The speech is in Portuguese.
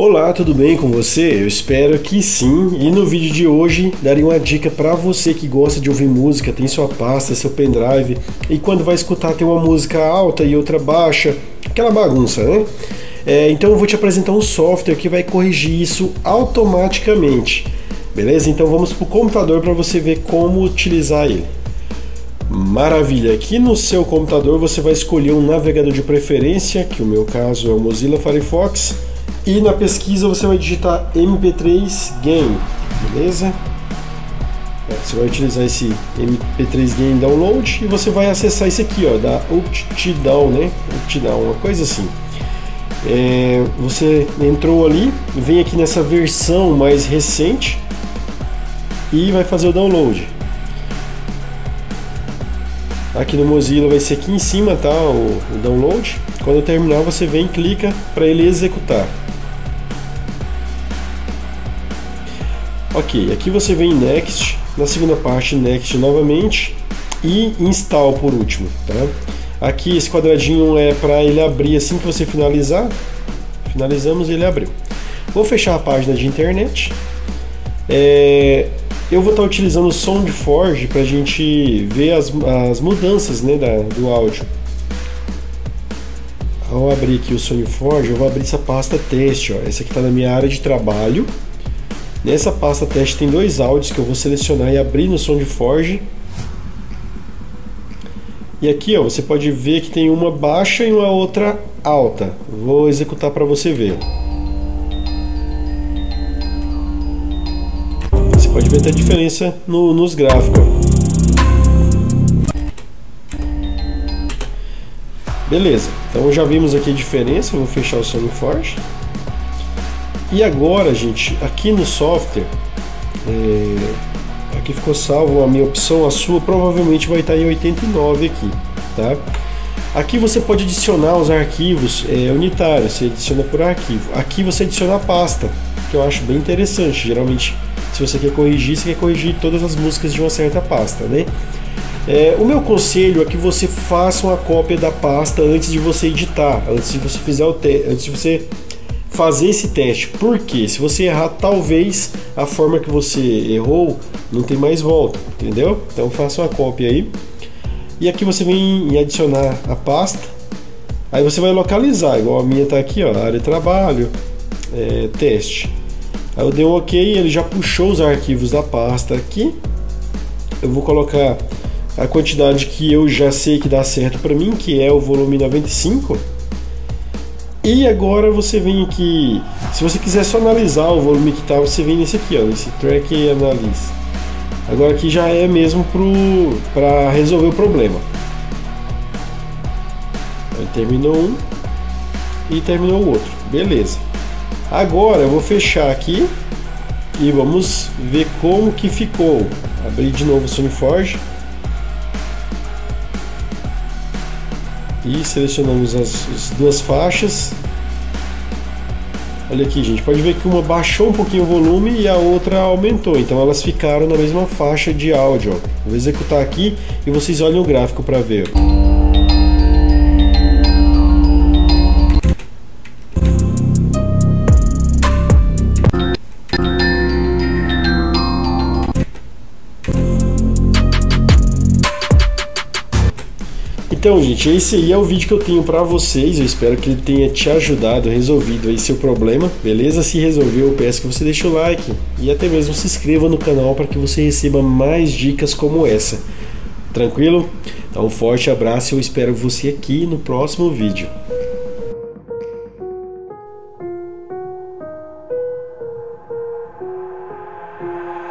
Olá, tudo bem com você? Eu espero que sim. E no vídeo de hoje daria uma dica para você que gosta de ouvir música, tem sua pasta, seu pendrive e quando vai escutar tem uma música alta e outra baixa, aquela bagunça, né? É, então eu vou te apresentar um software que vai corrigir isso automaticamente. Beleza? Então vamos para o computador para você ver como utilizar ele. Maravilha! Aqui no seu computador você vai escolher um navegador de preferência, que o meu caso é o Mozilla Firefox e na pesquisa você vai digitar MP3 Game, beleza? É, você vai utilizar esse MP3 Game Download e você vai acessar isso aqui, ó, da UpTown, né? UpTown, uma coisa assim. É, você entrou ali, vem aqui nessa versão mais recente e vai fazer o download. Aqui no Mozilla vai ser aqui em cima, tá? O, o download. Quando terminar, você vem clica para ele executar. Ok, aqui você vem em Next, na segunda parte Next novamente e Install por último, tá? Aqui esse quadradinho é para ele abrir assim que você finalizar. Finalizamos e ele abriu. Vou fechar a página de internet. É, eu vou estar utilizando o SoundForge para a gente ver as, as mudanças né, da, do áudio. Ao abrir aqui o SoundForge, eu vou abrir essa pasta teste. Ó. Essa aqui está na minha área de trabalho. Nessa pasta teste tem dois áudios que eu vou selecionar e abrir no SoundForge. E aqui ó, você pode ver que tem uma baixa e uma outra alta. Vou executar para você ver. Você pode ver até a diferença no, nos gráficos. Beleza, então já vimos aqui a diferença. Vou fechar o SoundForge. E agora, gente, aqui no software, é, aqui ficou salvo a minha opção, a sua provavelmente vai estar em 89 aqui, tá? Aqui você pode adicionar os arquivos é, unitários, você adiciona por arquivo. Aqui você adiciona a pasta, que eu acho bem interessante. Geralmente, se você quer corrigir, você quer corrigir todas as músicas de uma certa pasta, né? É, o meu conselho é que você faça uma cópia da pasta antes de você editar, antes de você fizer o te antes de você fazer esse teste. Porque se você errar, talvez a forma que você errou não tem mais volta, entendeu? Então faça uma cópia aí. E aqui você vem em adicionar a pasta. Aí você vai localizar, igual a minha tá aqui, ó, área de trabalho, é, teste. Aí eu dei um OK, ele já puxou os arquivos da pasta aqui. Eu vou colocar a quantidade que eu já sei que dá certo para mim, que é o volume 95 e agora você vem aqui, se você quiser só analisar o volume que tá, você vem nesse aqui, ó, nesse track analyze. Agora aqui já é mesmo para resolver o problema. Aí terminou um e terminou o outro, beleza. Agora eu vou fechar aqui e vamos ver como que ficou. Abrir de novo o SoundForge. E selecionamos as, as, duas faixas. Olha aqui, gente, pode ver que uma baixou um pouquinho o volume e a outra aumentou, então elas ficaram na mesma faixa de áudio. Vou executar aqui e vocês olhem o gráfico para ver. Então, gente, esse aí é o vídeo que eu tenho para vocês. Eu espero que ele tenha te ajudado, resolvido aí seu problema, beleza? Se resolveu, eu peço que você deixe o like e até mesmo se inscreva no canal para que você receba mais dicas como essa. Tranquilo? Então, um forte abraço e eu espero você aqui no próximo vídeo.